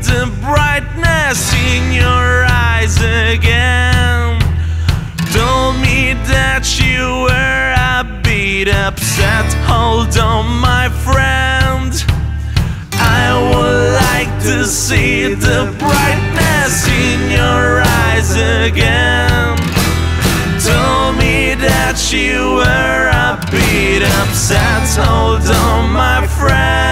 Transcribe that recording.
the brightness in your eyes again. Told me that you were a bit upset. Hold on my friend. I would like to see the brightness in your eyes again. Told me that you were a bit upset. Hold on my friend.